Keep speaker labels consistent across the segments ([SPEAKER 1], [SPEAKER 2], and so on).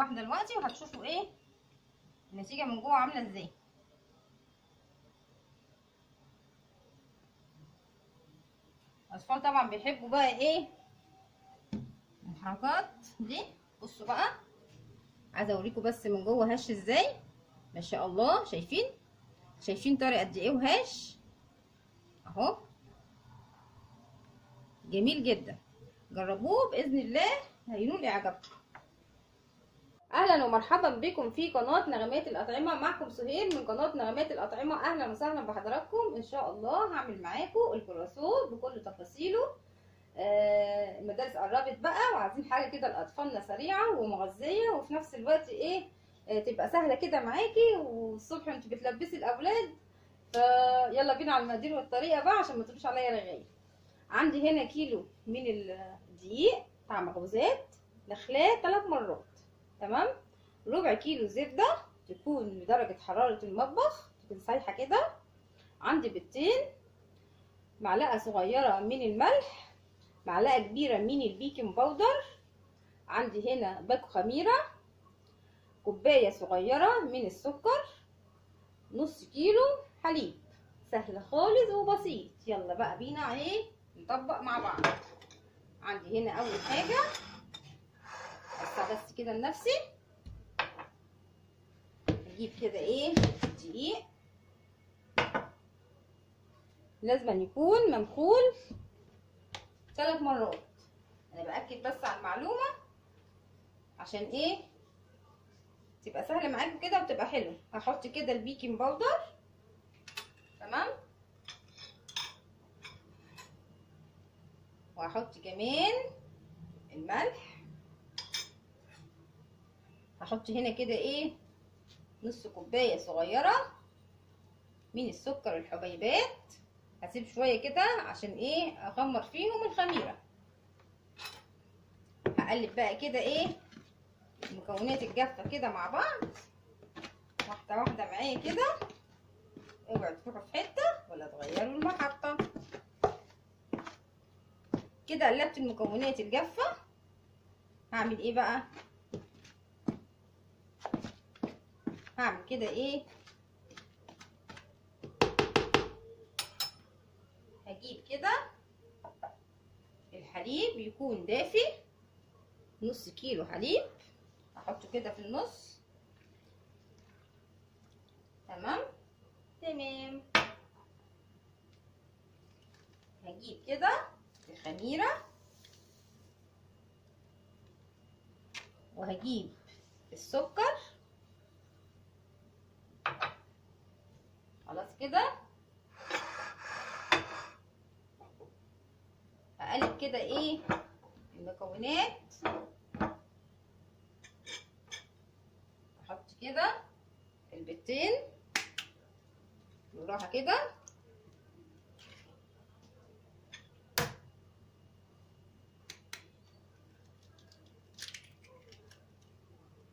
[SPEAKER 1] واحدة دلوقتي وهتشوفوا إيه النتيجة من جوه عاملة إزاي. الأطفال طبعا بيحبوا بقى إيه الحركات دي. بصوا بقى عايزة أوريكم بس من جوه هش إزاي. ما شاء الله شايفين؟ شايفين طري قد إيه وهش؟ اهو. جميل جدا. جربوه بإذن الله هينول اعجابكم أهلا ومرحبا بكم في قناة نغمات الأطعمة. معكم سهير من قناة نغمات الأطعمة. أهلا وسهلا بحضراتكم. إن شاء الله هعمل معاكم الكرواسون بكل تفاصيله. آه المدارس قربت بقى وعايزين حاجة كده لأطفالنا سريعة ومغذية وفي نفس الوقت إيه آه تبقى سهلة كده معاكي. والصبح انت بتلبسي الأولاد فيلا بينا على المقادير والطريقة بقى عشان ما تقولوش عليا رغاية. عندي هنا كيلو من الدقيق بتاع مخبوزات نخلاه ثلاث مرات. تمام؟ ربع كيلو زبدة تكون بدرجه حرارة المطبخ تكون سايحه كده. عندي بيضتين معلقة صغيرة من الملح معلقة كبيرة من ال baking powder عندي هنا باكو خميرة كوباية صغيرة من السكر نص كيلو حليب. سهل خالص وبسيط. يلا بقى بينا إيه نطبق مع بعض. عندي هنا أول حاجة بس كده لنفسي. أجيب كده إيه؟ دقيق. لازم يكون ممخول ثلاث مرات. أنا بأكد بس على المعلومة عشان إيه؟ تبقى سهلة معاكم كده وتبقى حلوة. هحط كده ال baking powder تمام؟ وهحط كمان الملح. هحط هنا كده إيه؟ نص كوباية صغيرة من السكر الحبيبات هسيب شوية كده عشان إيه؟ اخمر فيهم الخميرة. هقلب بقى كده إيه؟ المكونات الجافة كده مع بعض. واحدة واحدة معايا كده. اوعوا تروحوا في حتة ولا تغيروا المحطة. كده قلبت المكونات الجافة. هعمل إيه بقى؟ هعمل كده إيه؟ هجيب كده الحليب يكون دافي نص كيلو حليب احطه كده في النص. تمام؟ تمام. هجيب كده الخميرة وهجيب السكر. خلاص كده؟ هقلب كده إيه؟ المكونات. أحط كده البيضتين بالراحة كده.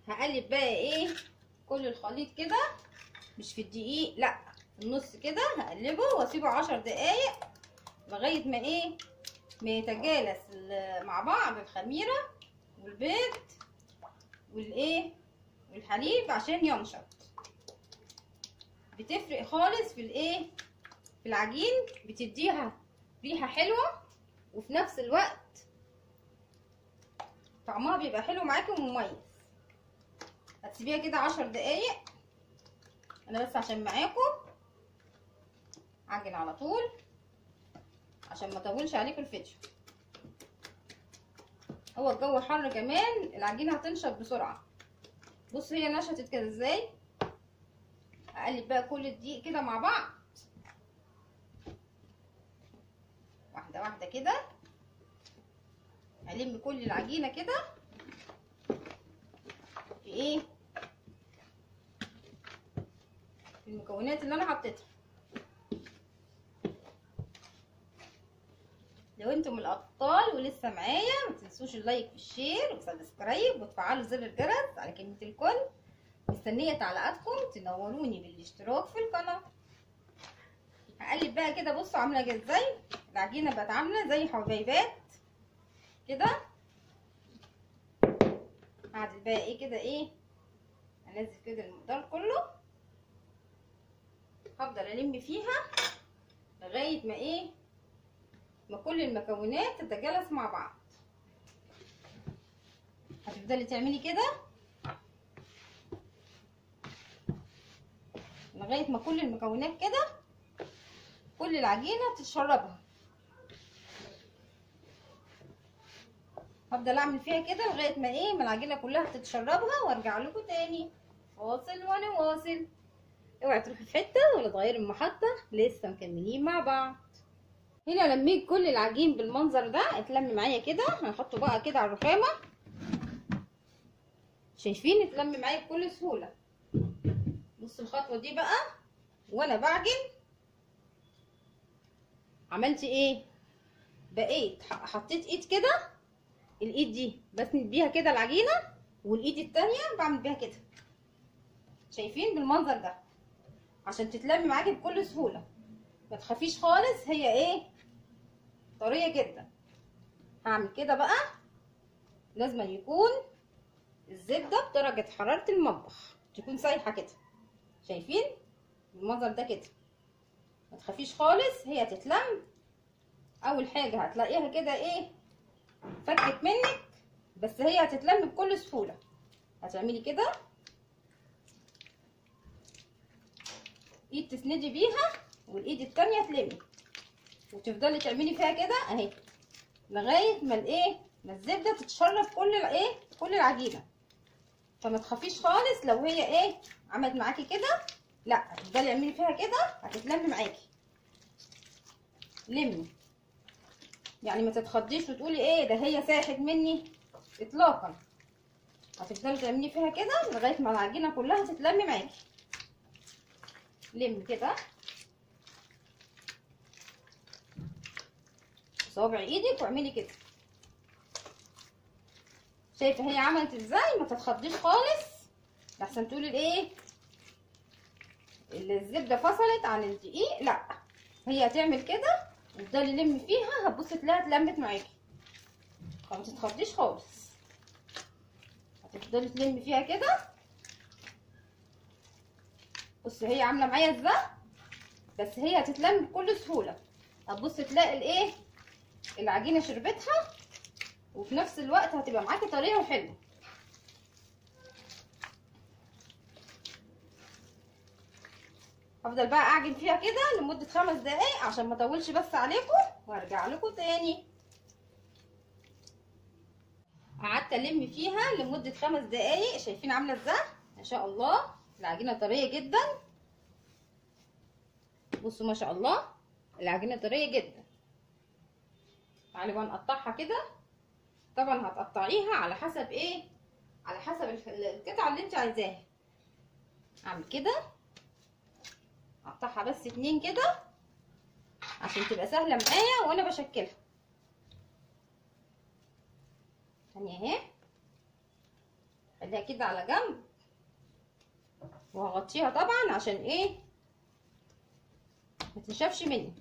[SPEAKER 1] هقلب بقى إيه؟ كل الخليط كده. مش في الدقيق لأ. النص كده هقلبه واسيبه عشر دقايق لغاية ما إيه ما يتجانس مع بعض الخميرة والبيض والايه والحليب عشان ينشط. بتفرق خالص في الايه في العجين بتديها ريحة حلوة وفي نفس الوقت طعمها بيبقى حلو معاكي ومميز. هتسيبيها كده عشر دقايق. أنا بس عشان معاكم. عجن على طول عشان ما اطولش عليكم الفيديو هو الجو حر كمان العجينة هتنشف بسرعة. بصوا هي نشفت كده إزاي؟ أقلب بقى كل الدقيق كده مع بعض. واحدة واحدة كده. ألم كل العجينة كده. في إيه؟ في المكونات اللي أنا حطيتها. لو أنتم الاطفال ولسه معايا ما تنسوش ال like وال share و subscribe وتفعلوا زر الجرس على كلمة الكل. مستنية تعليقاتكم تنوروني بالاشتراك في القناة. هقلب بقى كده بصوا عاملة إزاي. العجينة بقت عاملة زي حبيبات كده. هعدل بقى إيه كده إيه انزل كده المقدار كله. هفضل ألم فيها لغاية ما إيه كل المكونات تتجانس مع بعض. هتفضلي تعملي كده؟ لغاية ما كل المكونات كده كل العجينة تتشربها هفضل أعمل فيها كده لغاية ما إيه ما العجينة كلها تتشربها وأرجع لكم تاني. واصل وأنا واصل. اوعي تروحي في حتة ولا تغيري المحطة لسه مكملين مع بعض. هنا لميت كل العجين بالمنظر ده اتلم معايا كده. هنحطه بقى كده على الرخامة. شايفين؟ اتلم معايا بكل سهولة. بصوا الخطوة دي بقى. وأنا بعجن. عملت إيه؟ بقيت حطيت إيد كده. الإيد دي بسند بيها كده العجينة والإيد التانية بعمل بيها كده. شايفين بالمنظر ده؟ عشان تتلم معاكي بكل سهولة. ما تخافيش خالص هي إيه؟ طرية جدا. هعمل كده بقى. لازم يكون الزبده بدرجة حرارة المطبخ. تكون سايحة كده. شايفين؟ المنظر ده كده. ما تخافيش خالص هي تتلم أول حاجة هتلاقيها كده إيه؟ فكت منك. بس هي هتتلم بكل سهولة. هتعملي كده. إيد تسندي بيها والإيد التانية تلمي. وتفضلي تعملي فيها كده اهي لغاية ما الايه ما الزبدة تتشرب كل الايه كل العجينة. فما تخافيش خالص لو هي إيه عملت معاكي كده. لا تفضلي اعملي فيها كده هتتلم معاكي. لمي. يعني ما تتخضيش وتقولي إيه ده هي ساحت مني اطلاقا. هتفضلي تعملي فيها كده لغاية ما العجينة كلها تتلم معاكي. لمي كده. صوابع إيدك واعملي كده. شايفة هي عملت إزاي؟ ما تتخضيش خالص. لحسن تقولي الايه؟ الزبدة فصلت عن الدقيق. لا هي هتعمل كده وتفضلي لمي فيها هتبصي تلاقيها اتلمت معاكي. فما تتخضيش خالص. هتفضلي تلمي فيها كده. بصي هي عاملة معايا إزاي؟ بس هي هتتلم بكل سهولة. هتبصي تلاقي الايه؟ العجينة شربتها وفي نفس الوقت هتبقى معاكي طرية وحلوة. هفضل بقى أعجن فيها كده لمدة خمس دقايق عشان ما أطولش بس عليكم وأرجع لكم تاني. قعدت ألم فيها لمدة خمس دقايق شايفين عاملة إزاي؟ ما شاء الله العجينة طرية جدا. بصوا ما شاء الله العجينة طرية جدا. تعالوا بقى نقطعها كده. طبعا هتقطعيها على حسب إيه؟ على حسب القطعة اللي أنت عايزاها. أعمل كده. أقطعها بس اتنين كده عشان تبقى سهلة معايا وأنا بشكلها. ثانية أهي. خليها كده على جنب. وهغطيها طبعا عشان إيه؟ ما تنشفش مني.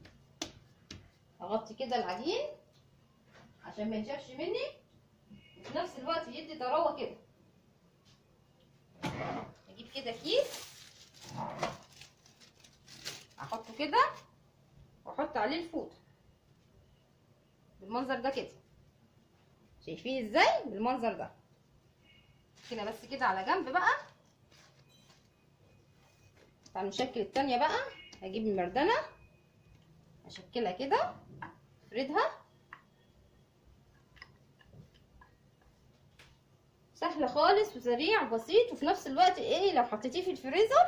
[SPEAKER 1] هغطي كده العجين. عشان ما ينشفش مني وفي نفس الوقت يدي طراوة كده. أجيب كده كيس أحطه كده وأحط عليه الفوطة. بالمنظر ده كده. شايفين إزاي؟ بالمنظر ده. كده بس كده على جنب بقى. تعالوا نشكل التانية بقى هجيب المردنة أشكلها كده أفردها. سهل خالص وسريع وبسيط وفي نفس الوقت إيه لو حطيتيه في الفريزر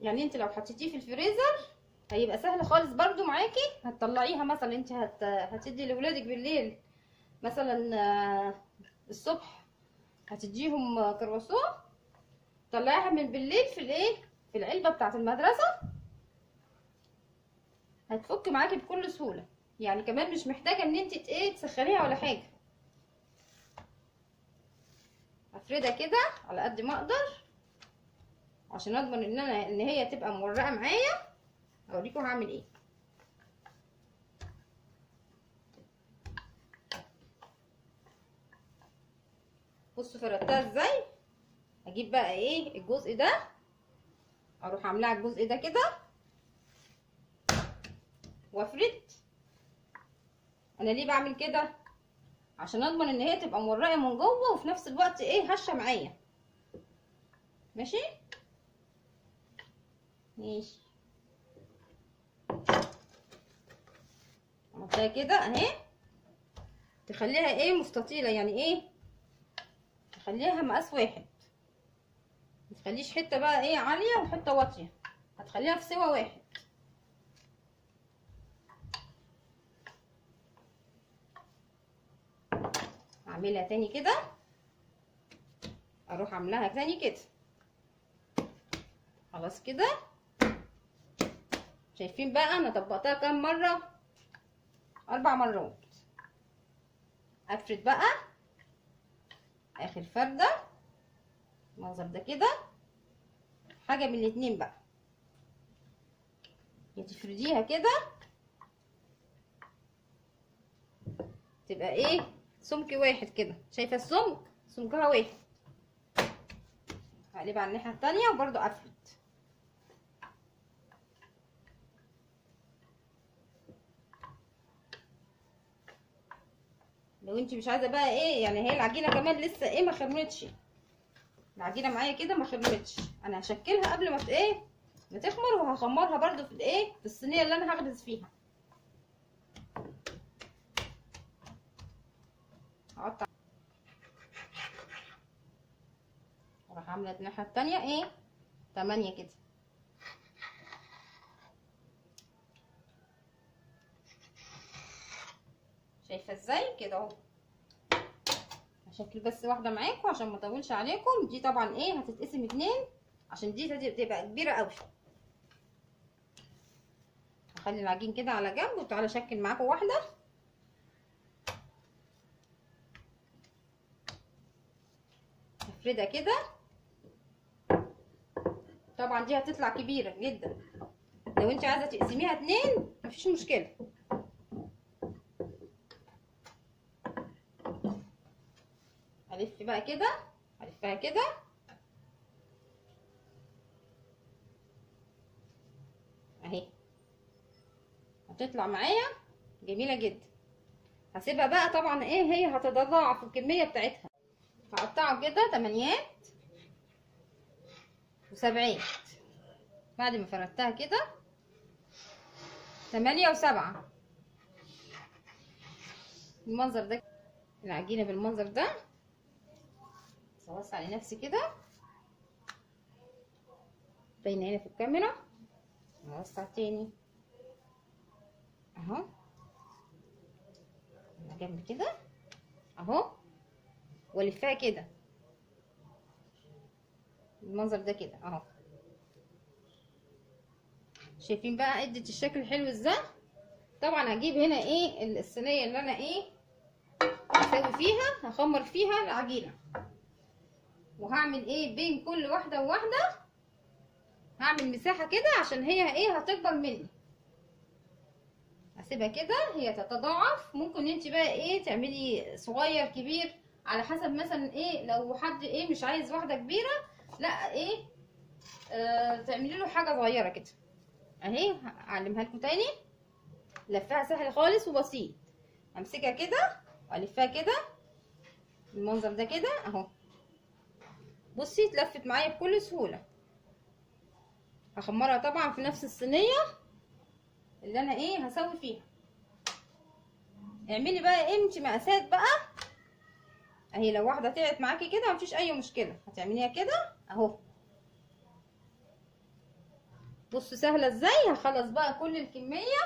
[SPEAKER 1] يعني انت لو حطيتيه في الفريزر هيبقى سهل خالص برضو معاكي. هتطلعيها مثلا انت هت... هتدي لاولادك بالليل مثلا آه، الصبح هتديهم كرواسون طلعيها من بالليل في الايه في العلبة بتاعة المدرسة. هتفك معاكي بكل سهولة. يعني كمان مش محتاجة ان انت إيه تسخنيها ولا حاجة. هفردها كده على قد ما أقدر عشان اضمن ان أنا ان هي تبقى مورقة معايا. اوريكم هعمل إيه. بصوا فردتها إزاي. أجيب بقى إيه الجزء ده. أروح عاملاه على الجزء ده كده. وافرد. أنا ليه بعمل كده؟ عشان اضمن ان هي تبقى مرقه من جوه وفي نفس الوقت إيه هشة معايا. ماشي؟ ماشي. عملتها كده اهي. تخليها إيه مستطيلة يعني إيه تخليها مقاس واحد. متخليش حتة بقى إيه عالية وحتة واطية. هتخليها في سوا واحد. اعملها تاني كده. أروح عاملاها تاني كده. خلاص كده. شايفين بقى أنا طبقتها كام مرة؟ أربع مرات. افرد بقى. اخر فردة. المنظر ده كده. حاجة من الاتنين بقى. تفرديها كده. تبقى إيه؟ سمك واحد كده. شايفة السمك؟ سمكها واحد. هقلبها على الناحية التانية وبرضو افرد لو انت مش عايزة بقى إيه يعني هي العجينة كمان لسه إيه ما خرمتش. العجينة معايا كده ما خرمتش. أنا هشكلها قبل ما إيه ما تخمر وهخمرها برضو في الايه في الصينية اللي أنا هخبز فيها. هقطع أروح عاملة الناحية التانية إيه؟ تمانية كده. شايفة إزاي؟ كده اهو. هشكل بس واحدة معاكم عشان ما اطولش عليكم. دي طبعا إيه؟ هتتقسم اتنين. عشان دي تبقى كبيرة قوي. هخلي العجين كده على جنب وتعالى اشكل معاكم واحدة. هفردها كده. طبعا دي هتطلع كبيرة جدا. لو انت عايزة تقسميها اتنين مفيش مشكلة. هلف بقى كده هلفها كده. اهي. هتطلع معايا. جميلة جدا. هسيبها بقى طبعا إيه هي هتتضاعف الكمية بتاعتها. هقطعه كده تمانيات وسبعات بعد ما فردتها كده تمانية وسبعة. المنظر ده العجينة بالمنظر ده. اوسع لنفسي كده. باينه هنا في الكاميرا. اوسع تاني. اهو. على جنب كده. اهو. والفها كده. المنظر ده كده أهو. شايفين بقى ادت الشكل الحلو إزاي؟ طبعا هجيب هنا إيه الصينية اللي أنا إيه هسوي فيها هخمر فيها العجينة. وهعمل إيه بين كل واحدة وواحدة هعمل مساحة كده عشان هي إيه هتكبر مني. هسيبها كده هي تتضاعف. ممكن أنت بقى إيه تعملي صغير كبير على حسب مثلا إيه لو حد إيه مش عايز واحدة كبيرة لا إيه آه تعملي له حاجة صغيرة كده. أهي هعلمها لكم تاني. لفها سهل خالص وبسيط. امسكها كده وألفها كده. المنظر ده كده أهو. بصي اتلفت معايا بكل سهولة. هخمرها طبعا في نفس الصينية اللي أنا إيه هسوي فيها. اعملي بقى انت مقاسات بقى. اهي لو واحدة طلعت معاكي كده مفيش أي مشكلة. هتعمليها كده أهو. بصوا سهلة إزاي؟ هخلص بقى كل الكمية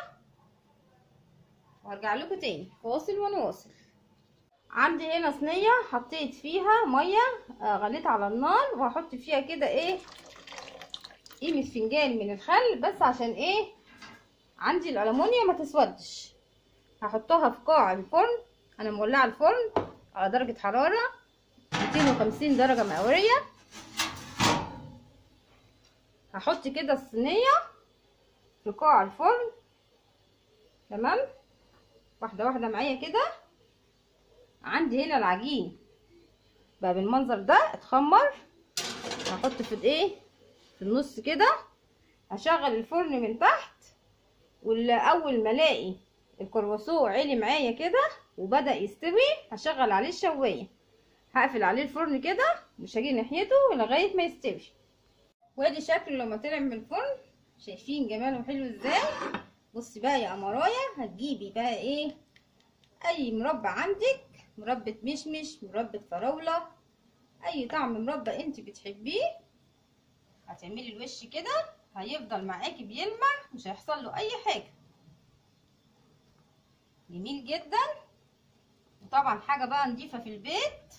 [SPEAKER 1] وأرجع لكم تاني. فاصل ونواصل عندي هنا صينية حطيت فيها مية آه غليت على النار وهحط فيها كده إيه؟ قيمة فنجان من الخل. بس عشان إيه؟ عندي الالومنيوم ما تسودش. هحطها في قاع الفرن. أنا مولعة الفرن. على درجة حرارة 250 درجة مئوية. هحط كده الصينية في قاع الفرن. تمام؟ واحدة واحدة معايا كده. عندي هنا العجين. بقى بالمنظر ده اتخمر. هحط في الايه في النص كده. هشغل الفرن من تحت. واول ما ألاقي الكرواسون عالي معايا كده وبدأ يستوي هشغل عليه الشواية. هقفل عليه الفرن كده مش هاجي ناحيته لغاية ما يستوي. وادي شكله لما طلع من الفرن. شايفين جماله حلو إزاي؟ بصي بقى يا امرايه هتجيبي بقى إيه؟ أي مربى عندك مربى مشمش مربى فراولة أي طعم مربى انت بتحبيه. هتعملي الوش كده هيفضل معاكي بيلمع مش هيحصل له أي حاجة. جميل جدا. وطبعا حاجة بقى نضيفة في البيت.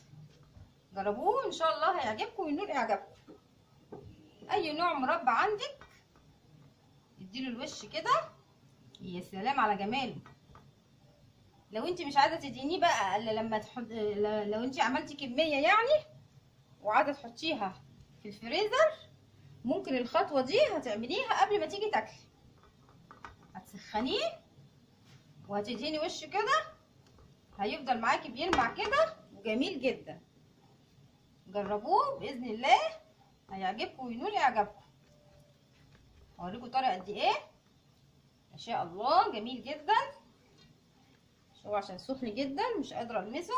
[SPEAKER 1] جربوه إن شاء الله هيعجبكم وينول اعجابكم أي نوع مربى عندك اديله الوش كده. يا سلام على جماله. لو أنت مش عايزة تدهنيه بقى إلا لما تحط لو أنت عملتي كمية يعني وعايزه تحطيها في الفريزر ممكن الخطوة دي هتعمليها قبل ما تيجي تاكلي. هتسخنيه وهتدهني وش كده. هيفضل معاكي بيلمع كده وجميل جدا. جربوه بإذن الله هيعجبكم وينول اعجابكم هوريكم طريقة قد إيه؟ ما شاء الله جميل جدا. هو عشان سخن جدا مش قادرة ألمسه.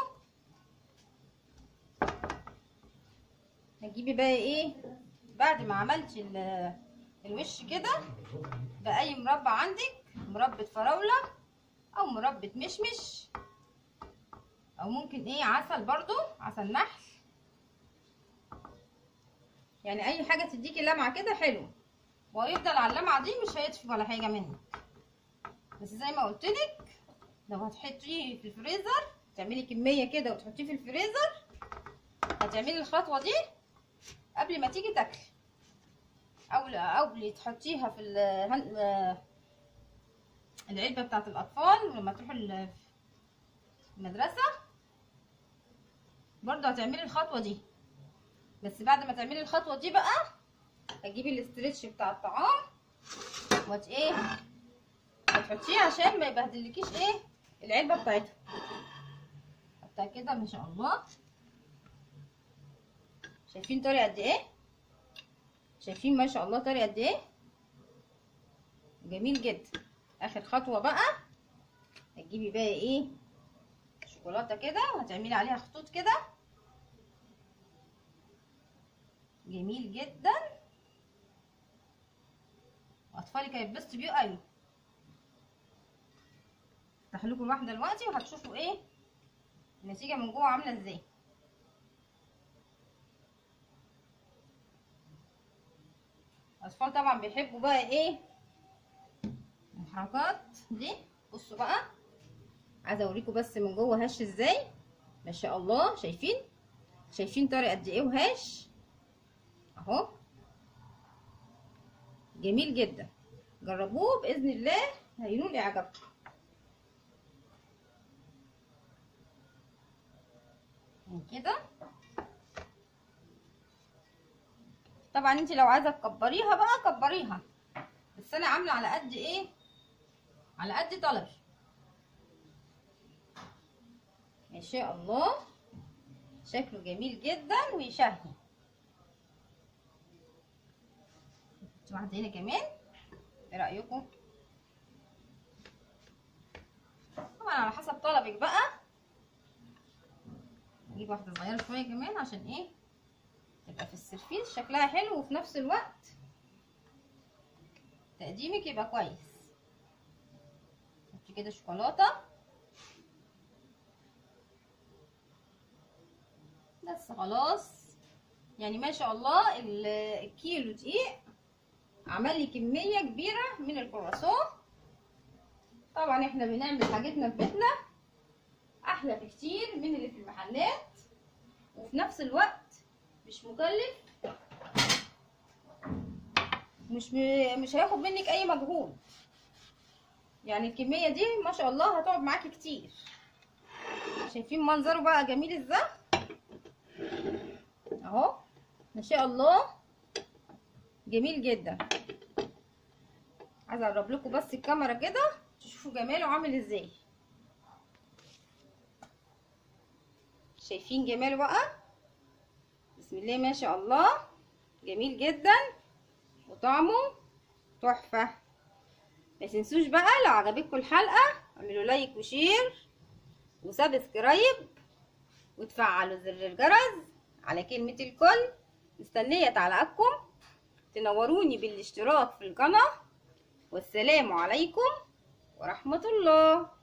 [SPEAKER 1] هتجيبي بقى إيه؟ بعد ما عملتي الوش كده بأي مربى عندك؟ مربى فراولة أو مربى مشمش. أو ممكن إيه عسل برضو عسل نحل يعني أي حاجة تديكي لمعة كده حلو وهيفضل على اللمعة دي مش هيطفي ولا حاجة منك بس زي ما قلت لك لو هتحطيه في الفريزر تعملي كمية كده وتحطيه في الفريزر هتعملي الخطوة دي قبل ما تيجي تاكلي. أو أو تحطيها في العلبة بتاعة الأطفال لما تروحوا المدرسة. برضو هتعملي الخطوة دي. بس بعد ما تعملي الخطوة دي بقى هتجيبي الاسترتش بتاع الطعام. وت إيه؟ هتحطيه عشان ما يبهدلكيش إيه؟ العلبة بتاعتها. حطها كده ما شاء الله. شايفين طري قد إيه؟ شايفين ما شاء الله طري قد إيه؟ جميل جدا. آخر خطوة بقى هتجيبي بقى إيه؟ شوكولاتة كده وهتعملي عليها خطوط كده. جميل جدا. اطفالك هيتبسطوا بيه قوي. افتح لكم واحدة دلوقتي وهتشوفوا إيه النتيجة من جوه عاملة إزاي. الأطفال طبعا بيحبوا بقى إيه الحركات دي. بصوا بقى. عايزة أوريكم بس من جوه هش إزاي. ما شاء الله. شايفين؟ شايفين طري قد إيه وهش؟ أهو. جميل جدا. جربوه بإذن الله. هينول اعجابكم كده. طبعا انت لو عايزة تكبريها بقى كبريها. بس أنا عاملة على قد إيه؟ على قد طلبي ما شاء الله. شكله جميل جدا ويشهي. واحدة هنا كمان؟ إيه رأيكم؟ طبعا على حسب طلبك بقى. نجيب واحدة صغيرة شوية كمان عشان إيه؟ تبقى في السرفيس. شكلها حلو وفي نفس الوقت تقديمك يبقى كويس. حطي كده شوكولاتة؟ بس خلاص. يعني ما شاء الله الكيلو دقيق عمل لي كمية كبيرة من الكرواسون. طبعا إحنا بنعمل حاجتنا في بيتنا أحلى بكتير من اللي في المحلات. وفي نفس الوقت مش مكلف. مش. مش هياخد منك أي مجهود. يعني الكمية دي ما شاء الله هتقعد معاكي كتير. شايفين منظره بقى جميل إزاي اهو. ما شاء الله. جميل جدا. عايزة اقرب لكم بس الكاميرا كده تشوفوا جماله عامل إزاي. شايفين جماله بقى؟ بسم الله ما شاء الله. جميل جدا. وطعمه تحفة. ما تنسوش بقى لو عجبتكم الحلقة اعملوا like و share و subscribe. وتفعلوا زر الجرس على كلمة الكل. مستنية تعليقاتكم تنوروني بالاشتراك في القناة. والسلام عليكم ورحمة الله.